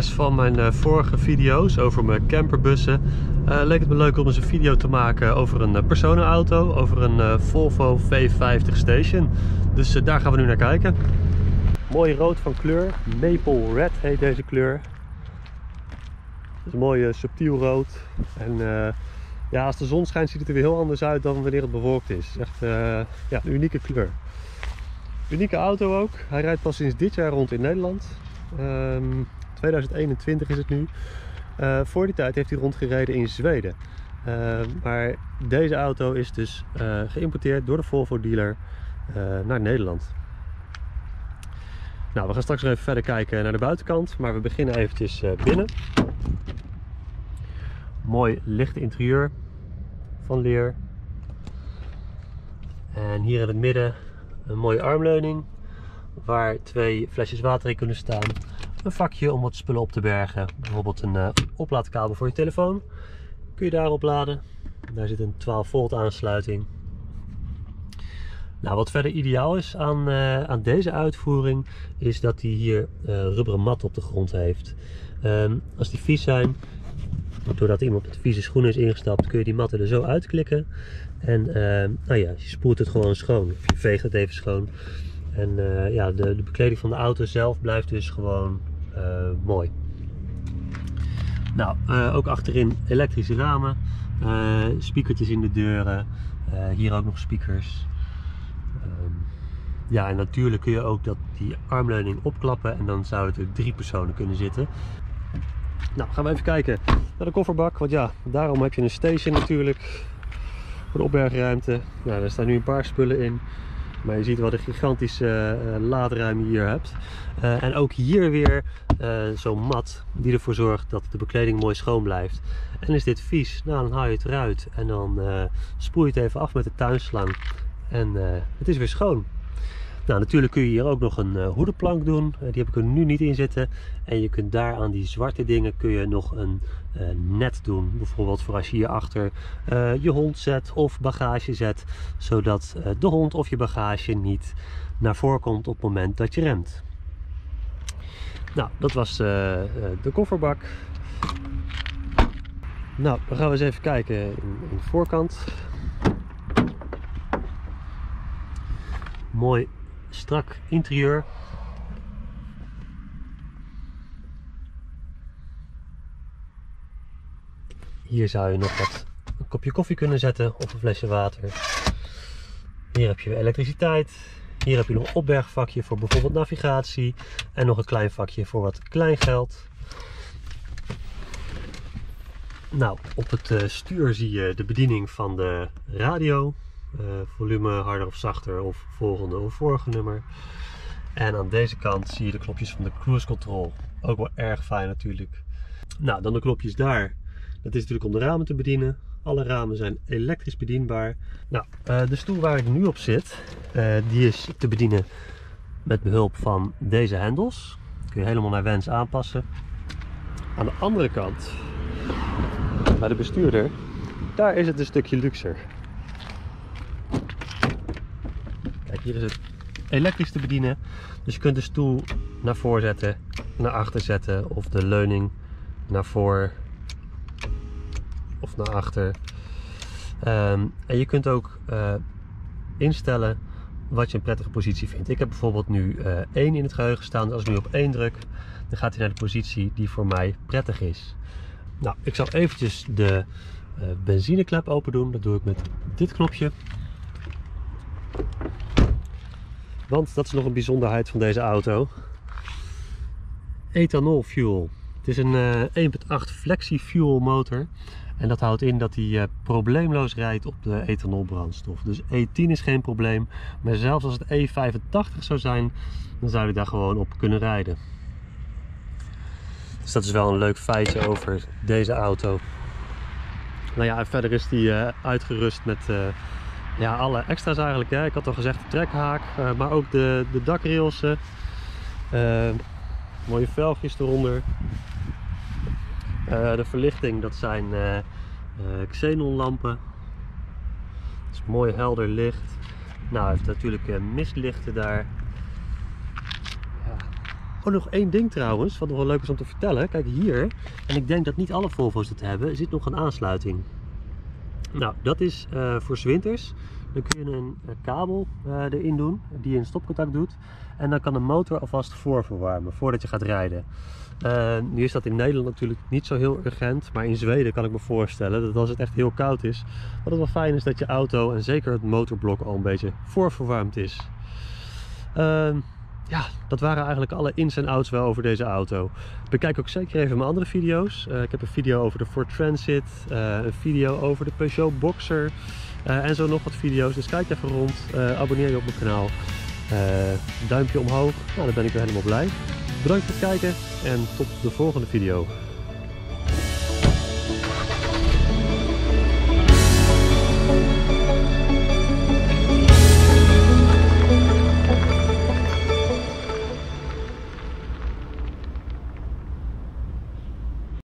van mijn uh, vorige video's over mijn camperbussen uh, leek het me leuk om eens een video te maken over een uh, personenauto, over een Volvo V50 Station. Dus daar gaan we nu naar kijken. Mooi rood van kleur, Maple Red heet deze kleur. Het is een mooi subtiel rood. En ja, als de zon schijnt ziet het er weer heel anders uit dan wanneer het bewolkt is. Echt ja, een unieke kleur. Unieke auto ook. Hij rijdt pas sinds dit jaar rond in Nederland. 2021 ehm, is het nu. Uh, voor die tijd heeft hij rondgereden in Zweden. Uh, maar deze auto is dus uh, geïmporteerd door de Volvo dealer eh, naar Nederland. Nou, we gaan straks nog even verder kijken naar de buitenkant. Maar we beginnen eventjes binnen. Mooi licht interieur van leer. En hier in het midden een mooie armleuning waar twee flesjes water in kunnen staan. Een vakje om wat spullen op te bergen. Bijvoorbeeld een uh, oplaadkabel voor je telefoon. Kun je daarop laden. Daar zit een 12 volt aansluiting. Nou, wat verder ideaal is aan, uh, aan deze uitvoering is dat hij hier uh, rubberen mat op de grond heeft. Um, als die vies zijn, doordat iemand met vieze schoenen is ingestapt, kun je die matten er zo uitklikken. En uh, nou ja, je spoelt het gewoon schoon. Of je veegt het even schoon. En ja, de, de, bekleding van de auto zelf blijft dus gewoon mooi. Nou, ook achterin elektrische ramen. speakertjes in de deuren. hier ook nog speakers. Ehm, ja, en natuurlijk kun je ook dat, die armleuning opklappen. En dan zou het er drie personen kunnen zitten. Nou, gaan we even kijken naar de kofferbak. Want ja, daarom heb je een station natuurlijk. Voor de opbergruimte. Nou, daar staan nu een paar spullen in. Maar je ziet wat een gigantische uh, laadruim je hier hebt. Uh, en ook hier weer uh, zo'n mat die ervoor zorgt dat de bekleding mooi schoon blijft. En is dit vies, nou dan haal je het eruit en dan spoel je het even af met de tuinslang. En het is weer schoon. Nou, natuurlijk kun je hier ook nog een uh, hoedenplank doen. Uh, die heb ik er nu niet in zitten. En je kunt daar aan die zwarte dingen kun je nog een uh, net doen. Bijvoorbeeld voor als je hierachter je hond zet of bagage zet. Zodat de hond of je bagage niet naar voren komt op het moment dat je remt. Nou, dat was de kofferbak. Nou, dan gaan we eens even kijken in, in de voorkant. Mooi strak interieur. Hier zou je nog wat een kopje koffie kunnen zetten of een flesje water. Hier heb je elektriciteit. Hier heb je nog een opbergvakje voor bijvoorbeeld navigatie. En nog een klein vakje voor wat kleingeld. Nou, op het eh, stuur zie je de bediening van de radio. Uh, volume harder of zachter of volgende of vorige nummer. En aan deze kant zie je de knopjes van de cruise control. Ook wel erg fijn natuurlijk. Nou, dan de knopjes daar. Dat is natuurlijk om de ramen te bedienen. Alle ramen zijn elektrisch bedienbaar. Nou, uh, de stoel waar ik nu op zit, uh, die is te bedienen met behulp van deze hendels. Kun je helemaal naar wens aanpassen. Aan de andere kant, bij de bestuurder, daar is het een stukje luxer. Hier is het elektrisch te bedienen. Dus je kunt de stoel naar voor zetten, naar achter zetten of de leuning naar voor of naar achter. Ehm, en je kunt ook uh, instellen wat je een prettige positie vindt. Ik heb bijvoorbeeld nu uh, 1 in het geheugen staan. Dus als ik nu op 1 druk, dan gaat hij naar de positie die voor mij prettig is. Nou, ik zal eventjes de uh, benzineklep open doen. Dat doe ik met dit knopje. Want dat is nog een bijzonderheid van deze auto. Ethanol fuel. Het is een uh, 1.8 flexi fuel motor. En dat houdt in dat hij uh, probleemloos rijdt op de ethanolbrandstof. Dus E10 is geen probleem. Maar zelfs als het E85 zou zijn, dan zou je daar gewoon op kunnen rijden. Dus dat is wel een leuk feitje over deze auto. Nou ja, verder is die uh, uitgerust met ja, alle extra's eigenlijk. Hè. Ik had al gezegd de trekhaak, uh, maar ook de, de dakrailsen. Uh, mooie velgjes eronder. Uh, de verlichting, dat zijn xenonlampen. Dat is mooi helder licht. Nou, hij heeft natuurlijk mistlichten daar. Oh, nog één ding trouwens, wat nog wel leuk is om te vertellen. Kijk hier, en ik denk dat niet alle Volvo's het hebben, zit nog een aansluiting. Nou, dat is uh, voor zwinters. Dan kun je een kabel uh, erin doen, die een stopcontact doet. En dan kan de motor alvast voorverwarmen, voordat je gaat rijden. Nu is dat in Nederland natuurlijk niet zo heel urgent. Maar in Zweden kan ik me voorstellen dat als het echt heel koud is, dat het wel fijn is dat je auto en zeker het motorblok al een beetje voorverwarmd is. Ja, dat waren eigenlijk alle ins en outs wel over deze auto. Bekijk ook zeker even mijn andere video's. Uh, ik heb een video over de Ford Transit, uh, een video over de Peugeot Boxer uh, en zo nog wat video's. Dus kijk even rond, abonneer je op mijn kanaal. duimpje omhoog, nou, dan ben ik weer helemaal blij. Bedankt voor het kijken en tot de volgende video.